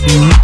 Mm-hmm.